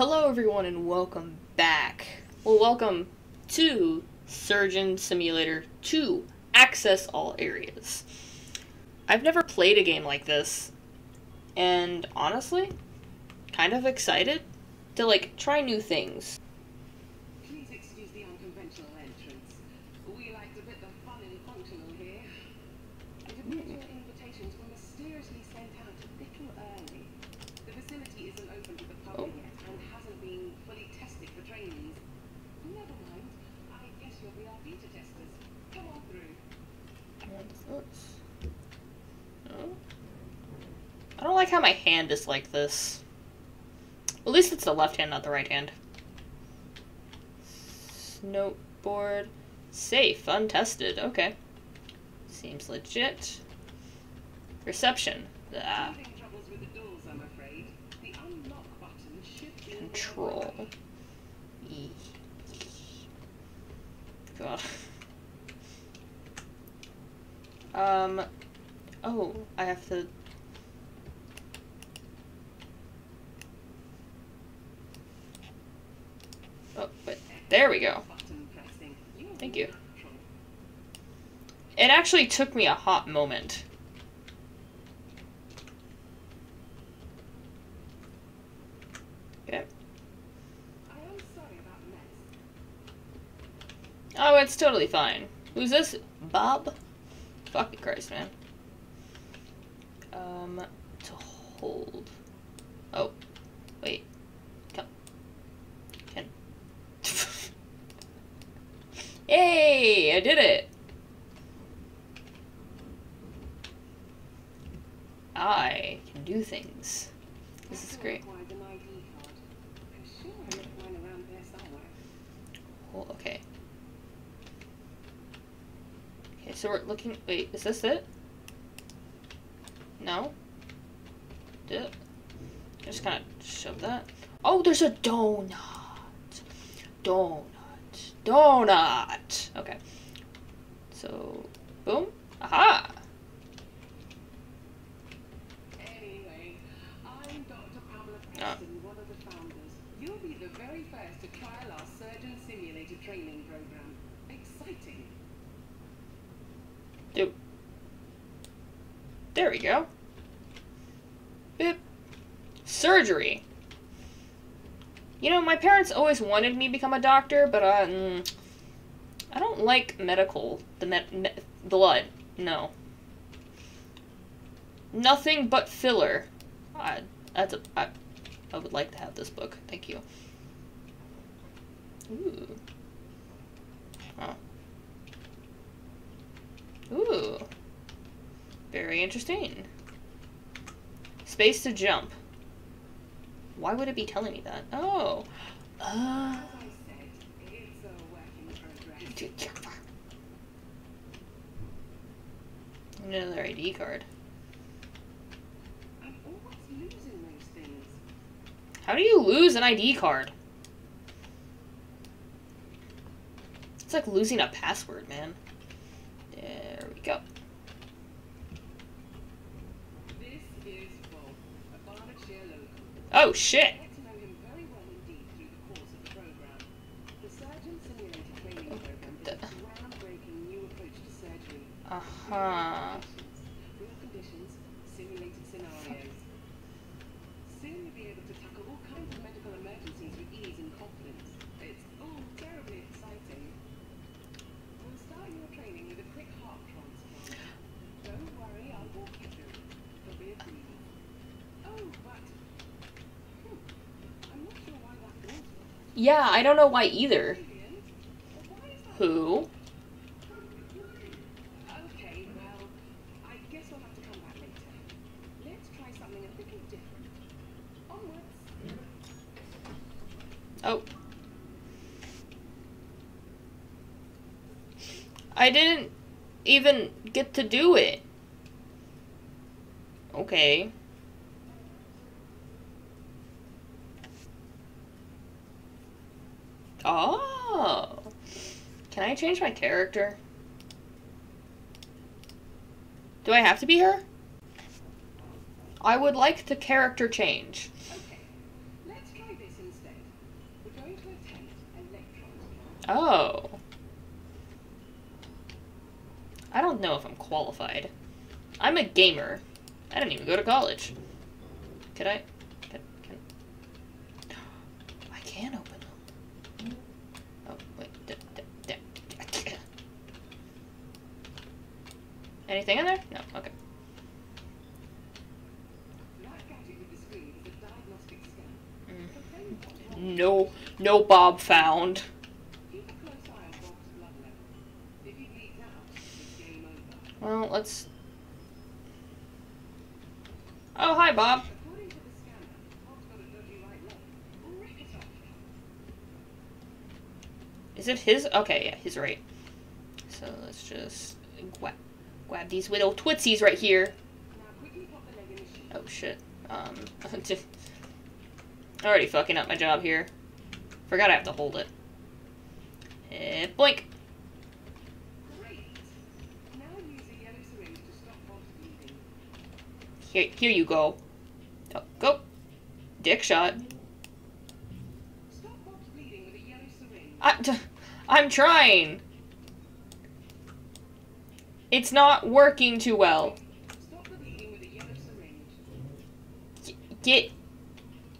Hello, everyone, and welcome back. Well, welcome to Surgeon Simulator 2 Access All Areas. I've never played a game like this, and honestly, kind of excited to like try new things. Please excuse the unconventional entrance. We like to put the fun in functional here. It appears your invitations were mysteriously sent out a little early. The facility isn't open to the public Oh. yet and hasn't been fully tested for trainees. Never mind. I guess you'll be our beta testers. Come on through. What's this? Oh. I don't like how my hand is like this. At least it's the left hand, not the right hand. Snowboard. Safe, untested. Okay. Seems legit. Reception. Ah, control. E. God. Um. Oh, I have to. Oh, wait. There we go. Thank you. It actually took me a hot moment. Oh, it's totally fine. Who's this? Bob? Fucking Christ, man. Um, to hold. Oh, wait. Come. Can. Hey, I did it! I can do things. This is great. Oh, okay. Okay, so we're looking. Wait, is this it? No? Did it? Just kind of shove that. Oh, there's a donut! Donut. Donut! Okay. So, boom. Aha! Anyway, I'm Dr. Pamela Ah. One of the founders. You'll be the very first to trial our surgeon simulator training program. Exciting. There we go. Bip. Surgery. You know, my parents always wanted me to become a doctor, but uh, mm, I don't like medical. The med, me, blood. No. Nothing but filler. I, that's a. I, I would like to have this book. Thank you. Ooh. Oh. Ooh. Very interesting. Space to jump. Why would it be telling me that? Oh. Uh. As I said, it's a work in progress. Another ID card. I'm always losing those things. How do you lose an ID card? It's like losing a password, man. There we go. This is Bob, a Berkshire local. Oh shit! Locked. Yeah, I don't know why either. Vivian, why is that Who? Okay, well, I guess I'll have to come back later. Let's try something a little different. Onwards. Oh. I didn't even get to do it. Okay. Oh. Can I change my character? Do I have to be her? I would like the character change. Okay, let's try this instead. We're going to. Oh. I don't know if I'm qualified. I'm a gamer. I didn't even go to college. Could I? Can, can, I can open them. Oh, wait. D d d Anything in there? No. Okay. Mm. No, no Bob found. Keep a close eye on Bob's blood level. If he bleeds out, it's game over. Well, let's. Oh, hi, Bob. Is it his? Okay, yeah, he's right. So let's just grab, grab these little twitsies right here. Oh shit. Um, already fucking up my job here. Forgot I have to hold it. Eh, blink. Great. Now use a yellow syringe to stop Bob's bleeding. Here, here you go. Oh, go. Dick shot. I, I'm trying. It's not working too well. Get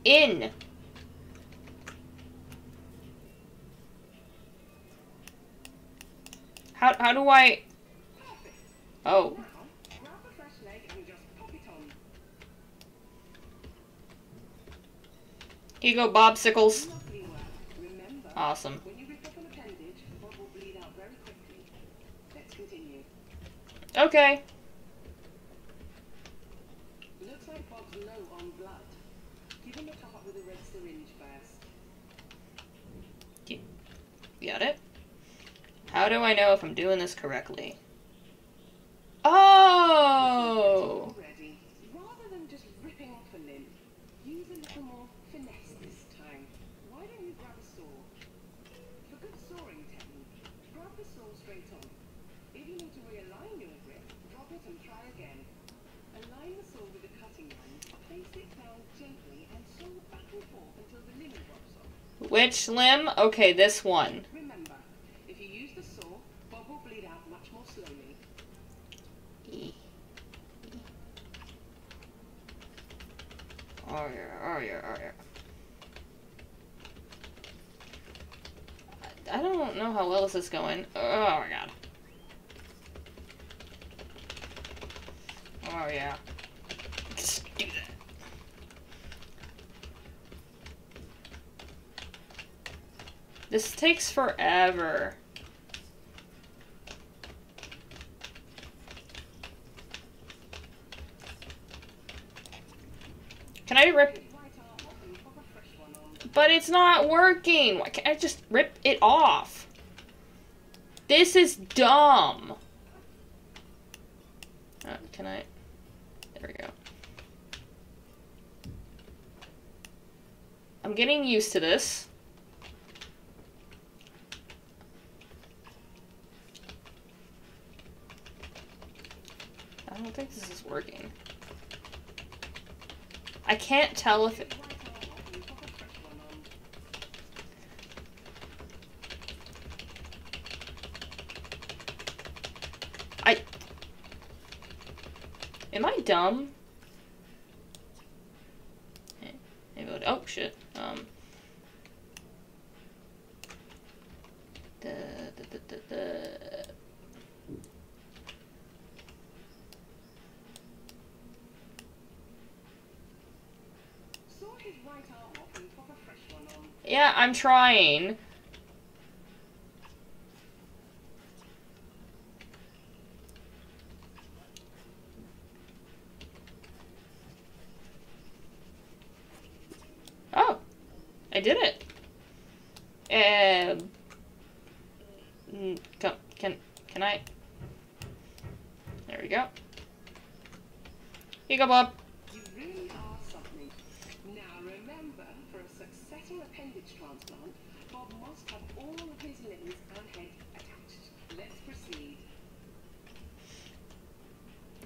in. How, how do I... Oh. Here you go, Bobsicles. Awesome. when you rip up an appendage, Bob will bleed out very quickly. Let's continue. Okay. Looks like Bob's low on blood. Give him a top up with a red syringe first. Got it? How do I know if I'm doing this correctly? Oh! Already. Rather than just ripping off a limb, use a little more finesse this time. Why don't you grab a saw? For good sawing technique, grab the saw straight on. If you need to realign your grip, drop it and try again. Align the saw with the cutting line, place it down gently and saw back and forth until the limb drops off. Which limb? Okay, this one. Remember, if you use the saw, Bob will bleed out much more slowly. Oh yeah, oh yeah, oh yeah. I I don't know how well this is going. Oh my god. Oh yeah. Just do that. This takes forever. Can I rip. But it's not working. Why can't I just rip it off? This is dumb. Uh, can I? There we go. I'm getting used to this. I don't think this is working. I can't tell if it. I. Am I dumb? Eh, Maybe I'll- oh shit. Um. Da, da, da, da, da. Saw his right arm off and pop a fresh one on. Yeah, I'm trying. Oh, I did it. Um, mm, can can can I? There we go. Here you go, Bob. You really are something. Now remember, for a successful appendage transplant, Bob must have all of his limbs and head attached. Let's proceed.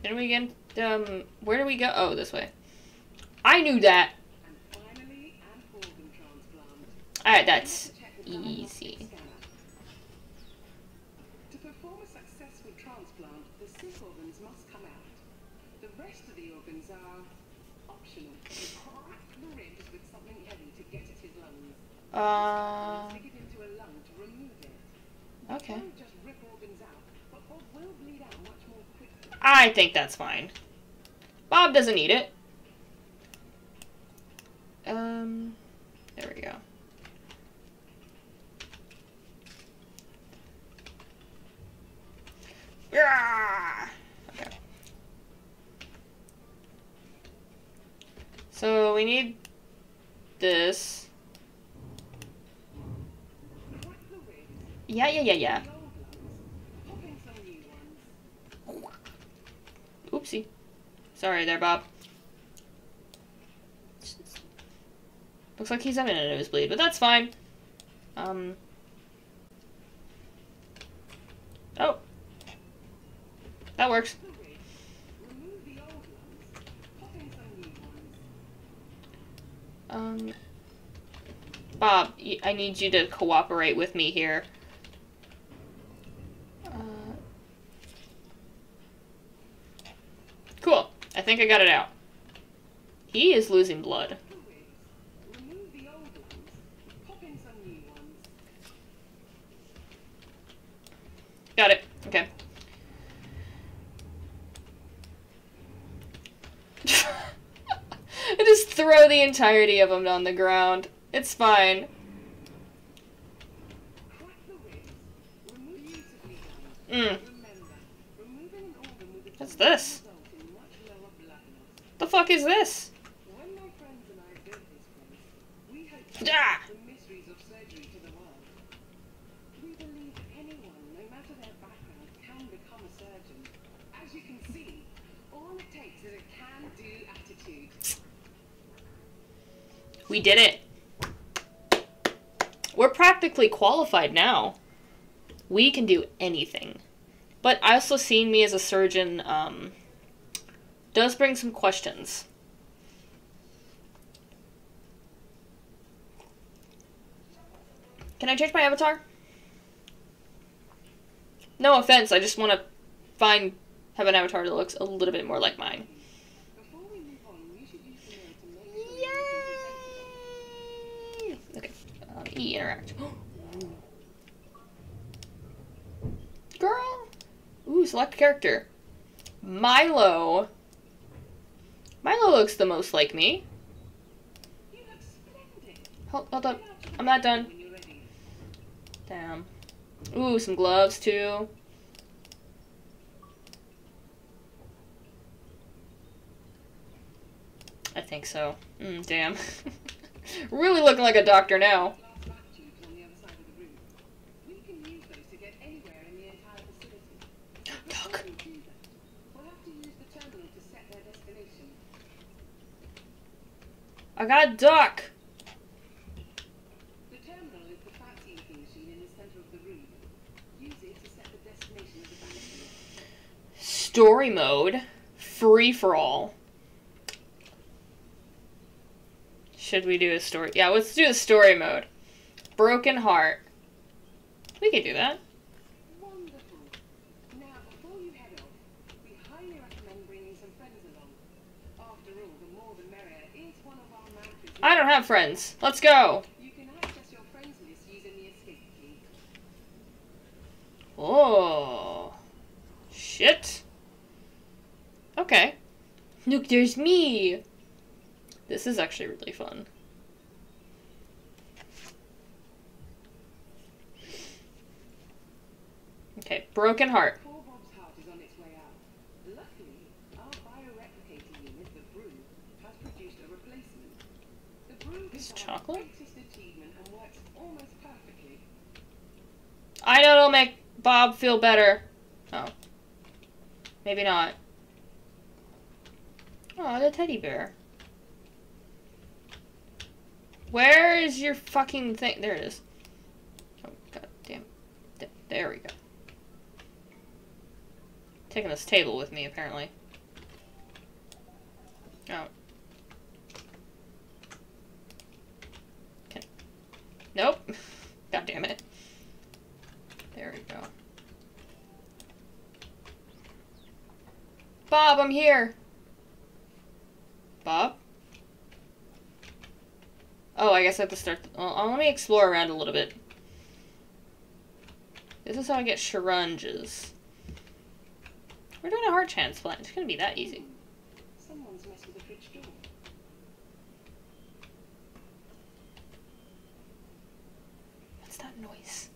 Did we get um? Where do we go? Oh, this way. I knew that. And finally, an organ transplant. I That that's Check the diagnostic easy. To perform a successful transplant, the sick organs must come out. The rest of the organs are optional. Crack the ribs with something heavy to get at his lungs. Uh, Stick it into a lung to remove it. okay. Don't just rip organs out, but Bob will bleed out much more quickly. I think that's fine. Bob doesn't need it. Um, there we go. Yeah. Okay. So we need this. Yeah, yeah, yeah, yeah. the old lungs, pop in some new ones. Oopsie. Sorry there, Bob. Looks like he's having a nosebleed, but that's fine. Um. Oh. That works. Um. Bob, I need you to cooperate with me here. Uh, cool. I think I got it out. He is losing blood. Got it. Okay. I just throw the entirety of them on the ground. It's fine. Crack the ribs, remove beautifully done. Mm. Remember, removing an organ with a What's tumor this? will result in much lower blood loss. The fuck is this? When my friends and I built this place, we hope to Ah! bring the mysteries of surgery to the world. We believe anyone, no matter their background, can become a surgeon. As you can see, all it takes is a can-do attitude. We did it. We're qualified now. We can do anything. But also seeing me as a surgeon um, does bring some questions. Can I change my avatar? No offense, I just want to find have an avatar that looks a little bit more like mine. Before we move on, you should use the mirror to make sure you can present it. Yay! Okay. Um, e interact. Girl. Ooh, select character. Milo. Milo looks the most like me. Hold, hold up. I'm not done. Damn. Ooh, some gloves too. I think so. Mm, damn. really looking like a doctor now. Glass back tubes on the other side of the room. We can use those to get anywhere in the entire facility. Before Doc. we do that, we'll have to use the terminal to set their destination. I got a duck. The terminal is the fax inking machine in the center of the room. Use it to set the destination of the bank. Story mode. Free for all. Should we do a story? Yeah, let's do the story mode. Broken heart. We could do that. Wonderful. Now, before you head off, we highly recommend bringing some friends along. I don't have friends. Let's go. Oh. Shit. Okay. Look, there's me. This is actually really fun. Okay, broken heart. Poor Bob's heart is on its way out. Luckily, our bioreplicator unit, the Brew, has produced a replacement. The Brew Chocolate? I know it'll make Bob feel better. Oh. Maybe not. Oh, the teddy bear. Where is your fucking thing? There it is. Oh, god damn. There we go. Taking this table with me, apparently. Oh. Nope. God damn it. There we go. Bob, I'm here. Bob? Oh, I guess I have to start. Well, uh, let me explore around a little bit. This is how I get sharunges. We're doing a heart transplant. It's gonna be that easy. Someone's messed with the fridge door. What's that noise?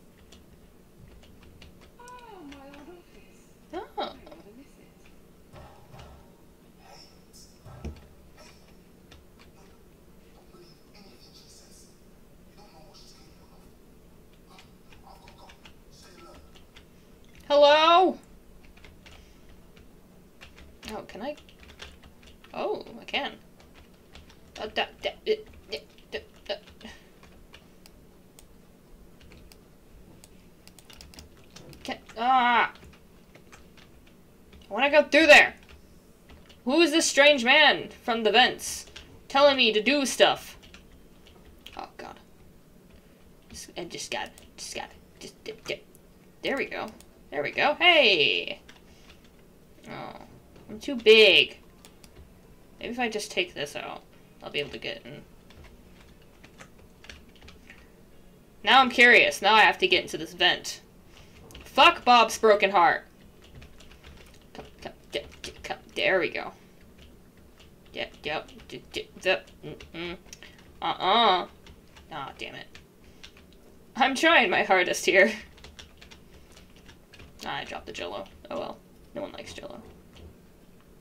Oh, my old office. Oh. I rather miss it. Hello? Oh, can I? Oh, I can. Uh, da, da, uh, da, da, da. Can, ah! I want to go through there. Who is this strange man from the vents telling me to do stuff? Oh God! Just, I just got, just got, just dip, dip. There we go. There we go. Hey! Oh, I'm too big. Maybe if I just take this out, I'll be able to get in. Now I'm curious. Now I have to get into this vent. Fuck Bob's broken heart. Come, come, d- d- come. There we go. Yep, yep. d- mm-mm. Uh-uh. Aw, damn it. I'm trying my hardest here. Ah, I dropped the jello. Oh well. No one likes jello.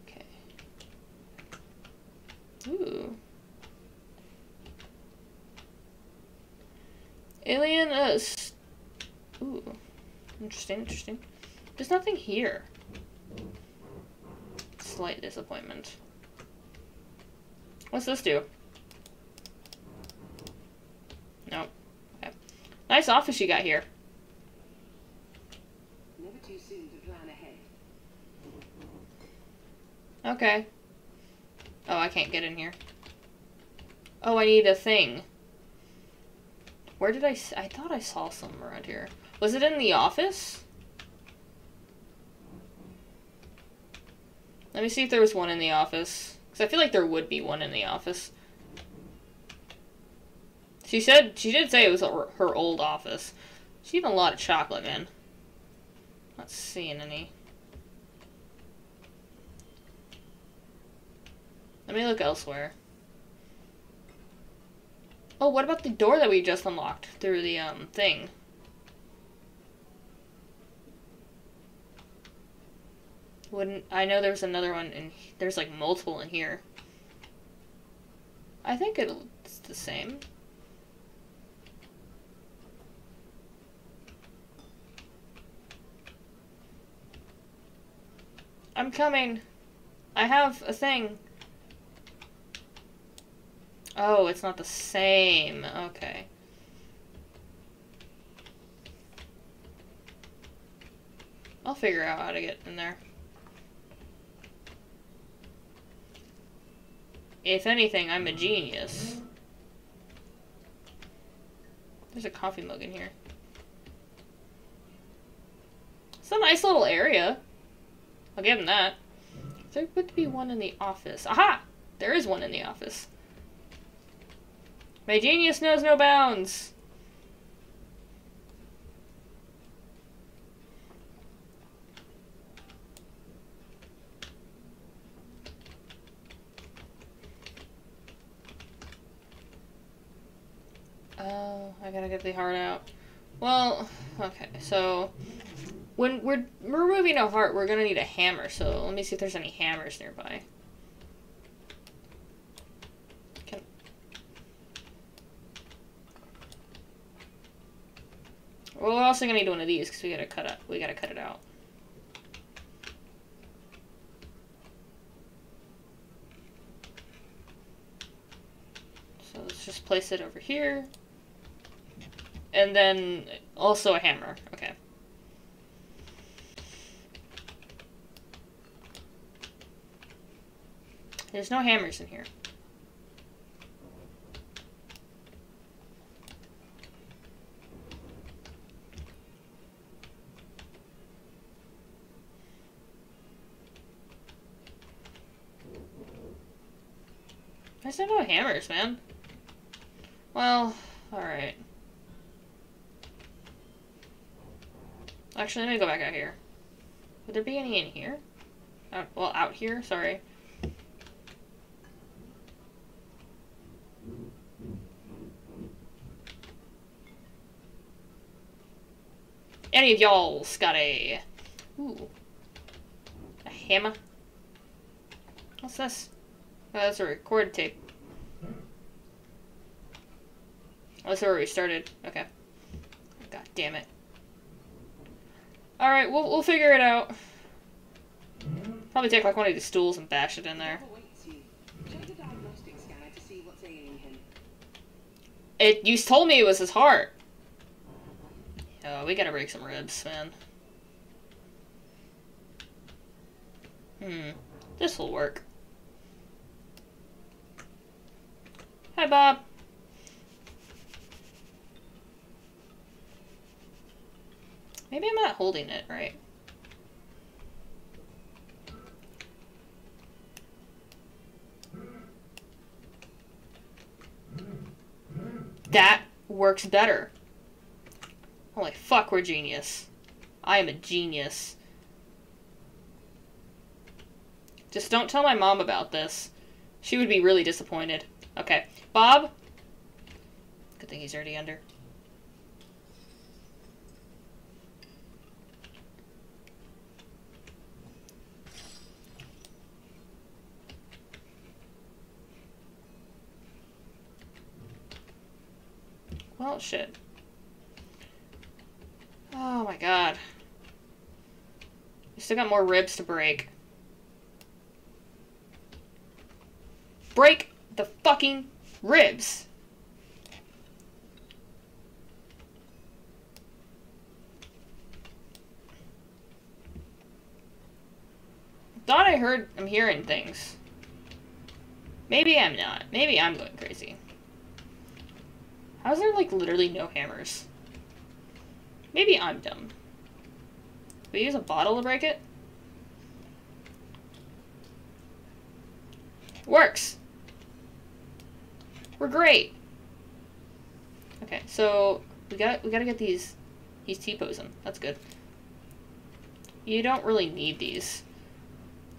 Okay. Ooh. Alien uh, Ooh. Interesting, interesting. There's nothing here. Slight disappointment. What's this do? Nope. Okay. Nice office you got here. Never too soon to plan ahead. Okay. Oh, I can't get in here. Oh, I need a thing. Where did I... s- I thought I saw some around here. Was it in the office? Let me see if there was one in the office. Because I feel like there would be one in the office. She said... She did say it was her, old office. She's eating a lot of chocolate, man. Not seeing any. Let me look elsewhere. Oh, what about the door that we just unlocked through the um thing? Wouldn't I know there's another one and there's like multiple in here. I think it's the same. I'm coming. I have a thing. Oh, it's not the same. Okay. I'll figure out how to get in there. If anything, I'm a genius. There's a coffee mug in here. It's a nice little area. I'll give him that. There would be one in the office. Aha! There is one in the office. My genius knows no bounds. Oh, I gotta get the heart out. Well, okay, so when we're removing a heart, we're gonna need a hammer. So let me see if there's any hammers nearby. Can... Well, we're also gonna need one of these because we gotta cut it. We gotta cut it out. So let's just place it over here and then also a hammer. Okay. There's no hammers in here. I said no hammers, man? Well, alright. Actually, let me go back out here. Would there be any in here? Out, well, out here, sorry. Any of y'all's got a... Ooh. A hammer? What's this? Oh, that's a record tape. Oh, that's where we started. Okay. God damn it. Alright, we'll, we'll figure it out. Probably take like one of these stools and bash it in there. It, you told me it was his heart. Oh, we gotta break some ribs, man. Hmm. This will work. Hi, Bob. Maybe I'm not holding it right. That works better. Holy fuck, we're genius. I am a genius. Just don't tell my mom about this. She would be really disappointed. Okay. Bob? Good thing he's already under. Well, shit. Oh my god. We still got more ribs to break. Break the fucking ribs. Thought I heard, I'm hearing things. Maybe I'm not. Maybe I'm going crazy. How's there, like, literally no hammers? Maybe I'm dumb. We use a bottle to break it? Works! We're great! Okay, so we got we gotta get these these T-posing. That's good. You don't really need these.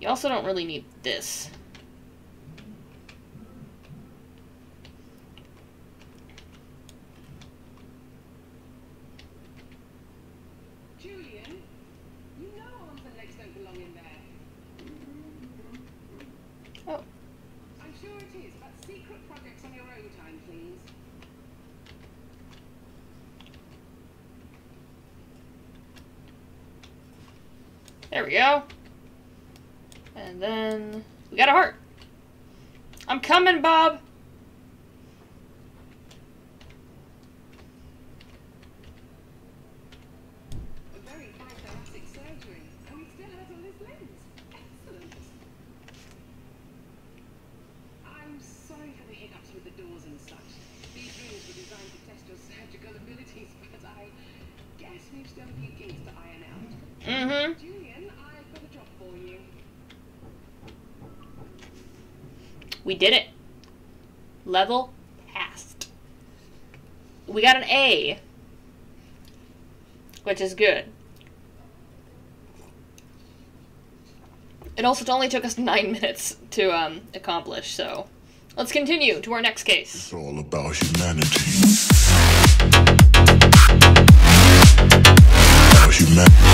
You also don't really need this. Julian, you know arms and legs don't belong in there. Oh. I'm sure it is, but secret projects on your own time, please. There we go. And then we got a heart. I'm coming, Bob. We did it. Level passed. We got an A. Which is good. It also only took us nine minutes to um, accomplish, so let's continue to our next case. It's all about humanity. About humanity.